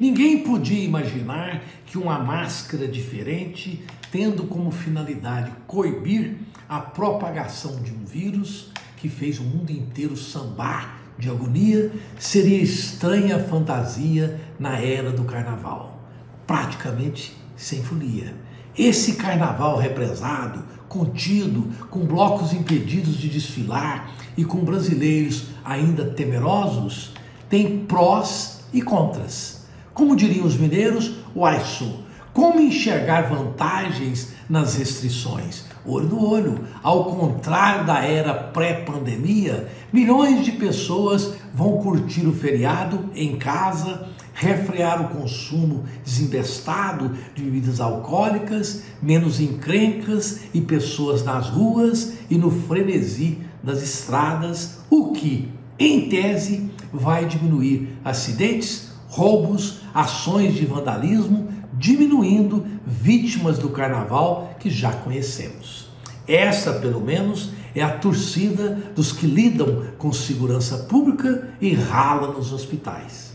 Ninguém podia imaginar que uma máscara diferente, tendo como finalidade coibir a propagação de um vírus que fez o mundo inteiro sambar de agonia, seria estranha fantasia na era do carnaval, praticamente sem folia. Esse carnaval represado, contido, com blocos impedidos de desfilar e com brasileiros ainda temerosos, tem prós e contras. Como diriam os mineiros, o aiço. Como enxergar vantagens nas restrições? Olho no olho. Ao contrário da era pré-pandemia, milhões de pessoas vão curtir o feriado em casa, refrear o consumo desembestado de bebidas alcoólicas, menos encrencas e pessoas nas ruas e no frenesi das estradas, o que, em tese, vai diminuir acidentes, roubos, ações de vandalismo, diminuindo vítimas do carnaval que já conhecemos. Essa, pelo menos, é a torcida dos que lidam com segurança pública e rala nos hospitais.